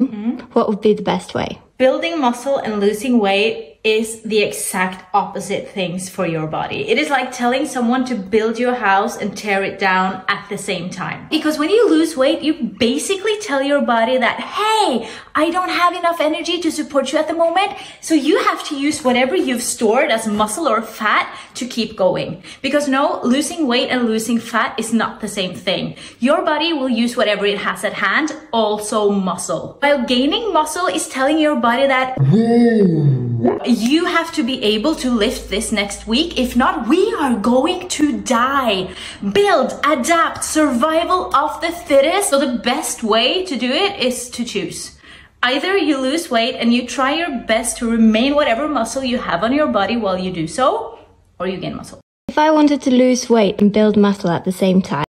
Mm-hmm. what would be the best way? Building muscle and losing weight is the exact opposite things for your body. It is like telling someone to build your house and tear it down at the same time. Because when you lose weight, you basically tell your body that, hey, I don't have enough energy to support you at the moment. So you have to use whatever you've stored as muscle or fat to keep going. Because no, losing weight and losing fat is not the same thing. Your body will use whatever it has at hand, also muscle. While gaining muscle is telling your body that, you have to be able to lift this next week. If not, we are going to die. Build, adapt, survival of the fittest. So the best way to do it is to choose. Either you lose weight and you try your best to remain whatever muscle you have on your body while you do so, or you gain muscle. If I wanted to lose weight and build muscle at the same time,